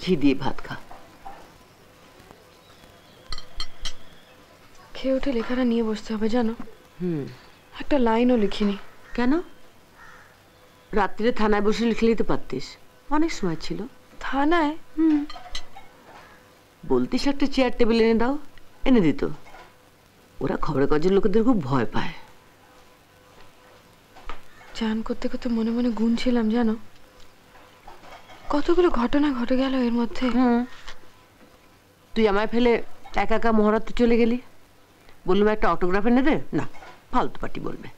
ঘি দিয়ে ভাত খা। খেয়ে উঠে লেখাটা নিয়ে বসতে হবে জানো? হুম। একটা লাইনও লিখিনি। কেন? রাত্রিরে থানায় বসে লিখে নিতে পারতিস। অনেক সময় ছিল। থানায়? হুম। বলতিস একটা চেয়ার টেবিল এনে দাও এনে দিত ওরা খবরের কাজের লোকেদের খুব ভয় পায়। চান করতে করতে মনে মনে গুনছিলাম জানো? কতগুলো ঘটনা ঘটে গেল এর মধ্যে? হুম। তুই আমায় ফেলে একা একা মহারাত্রে চলে গেলি? বললাম একটা অটোগ্রাফ এনে দে? না ফালতু পাটি বলবে।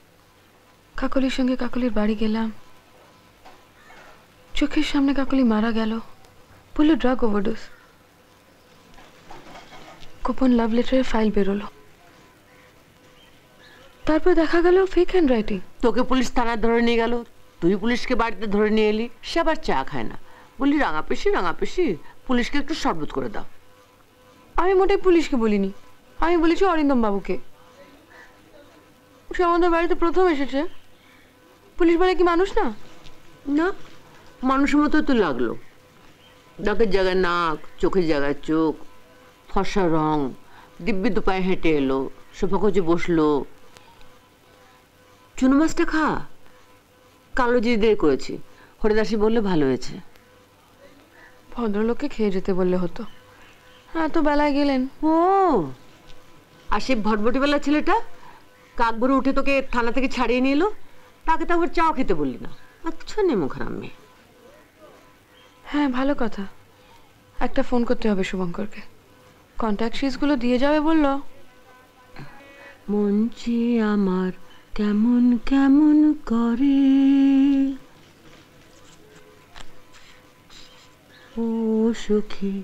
কাকলির সঙ্গে কাকলির বাড়ি গেলাম। চোখের সামনে কাকলি মারা গেল। বলল ড্রাগ ওভারডোজ গোপন লাভ লেটারের ফাইল বেরোলো। তারপর দেখা গেল ফেক হ্যান্ড রাইটিং তোকে পুলিশ থানায় ধরে নিয়ে গেল। তুই পুলিশকে বাড়িতে ধরে নিয়ে এলি। সে আবার চা খায় না। বললি রাঙা পেশি রাঙা পেশি পুলিশকে একটু শরবত করে দাও। আমি মোটেই পুলিশকে বলিনি। আমি বলেছি অরিন্দম বাবুকে। সে আমাদের বাড়িতে প্রথম এসেছে। পুলিশ বলে কি মানুষ না? না। মানুষের মতো তো লাগল। নাকের জায়গায় নাক চোখের জায়গায় চোখ ফর্সা রং দিব্যি দুপায়ে হেঁটে এলো সোফা কচে বসল। চুনো মাছটা খা। কালো জিরে দিয়ে করেছি। হরিদাসী বললে ভালো হয়েছে। ভদ্রলোককে খেয়ে যেতে বললে হতো। এত বেলায় গেলেন। ও আর সেই ভটভটিবেলা ছেলেটা? কাক উঠে তোকে থানা থেকে ছাড়িয়ে নিয়ে এলো? তাকে তো আবার চাও খেতে বললি না। আচ্ছা নেমো খারাপ মেয়ে। হ্যাঁ ভালো কথা। একটা ফোন করতে হবে শুভঙ্করকে। কন্ট্যাক্ট শিটসগুলো দিয়ে যাবে বলল। মন আমার কেমন কেমন করে? ও সখী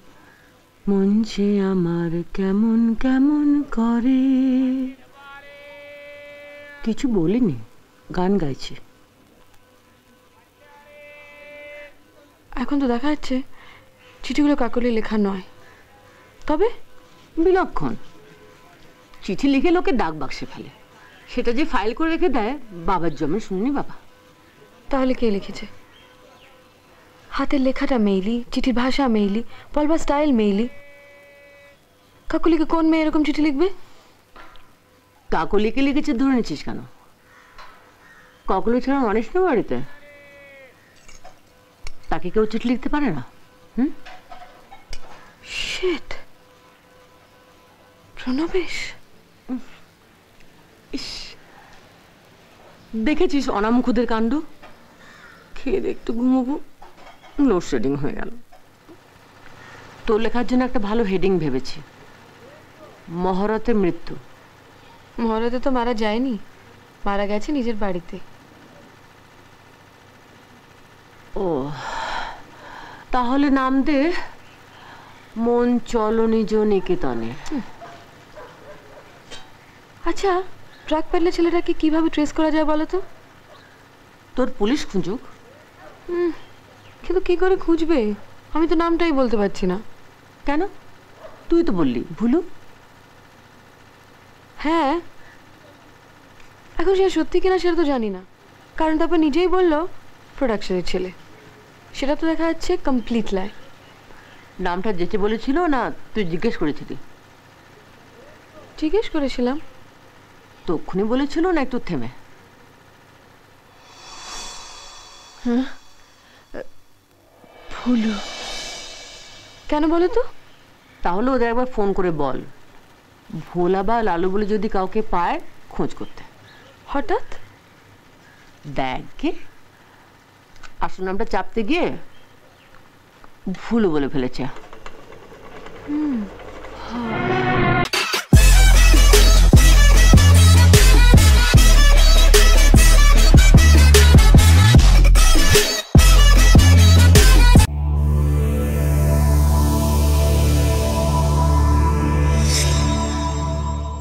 মন যে আমার কেমন কেমন করে। কিছু বলিনি গান গাইছে। এখন তো দেখা যাচ্ছে চিঠিগুলো কাকলি লেখা নয়। তবে? বিলক্ষণ। চিঠি লিখে লোকে ডাক বাক্সে ফেলে। সেটা যে ফাইল করে রেখে দেয় বাবার জমে শুনিনি বাবা। তাহলে কে লিখেছে? হাতের লেখাটা মেইলি চিঠির ভাষা মেইলি বলবার স্টাইল মেইলি। কাকলিকে কোন মেয়ে এরকম চিঠি লিখবে? কাকলিকে লিখেছে ধরে নিচ্ছিস কেন? কাকলি ছাড়া মানুষ না বাড়িতে। তাকে কেউ চিঠি লিখতে পারে না শেট প্রণবেশ? ইস। দেখেছিস অনামুখদের কাণ্ড? খেয়ে একটু ঘুমোবো। লোডশেডিং হয়ে গেল। তোর লেখার জন্য একটা ভালো হেডিং ভেবেছি। মহরতের মৃত্যু। মহরতে তো মারা যায়নি। মারা গেছে নিজের বাড়িতে। ও তাহলে নাম দে মন চলো নিজ নিকেতনে। আচ্ছা ট্রাক পেলে ছেলেটাকে কীভাবে ট্রেস করা যায় বলো তো? তোর পুলিশ খুঁজুক। কিন্তু কি করে খুঁজবে? আমি তো নামটাই বলতে পারছি না। কেন? তুই তো বললি ভুলু। হ্যাঁ। এখন সে সত্যি কিনা সেটা তো জানি না। কারণ তারপর নিজেই বলল প্রোডাকশনের ছেলে। সেটা তো দেখা যাচ্ছে কমপ্লিট লাই নামটা যেচে বলেছিল না তুই জিজ্ঞেস করেছিলি? জিজ্ঞেস করেছিলাম। তক্ষুনি বলেছিল না একটু থেমে? ভুলু কেন বলো তো? তাহলে ওদের একবার ফোন করে বল। ভোলা বা লালু বলে যদি কাউকে পায় খোঁজ করতে। হঠাৎ? দেখ গে। আসল নামটা চাপতে গিয়ে ভুল বলে ফেলেছে।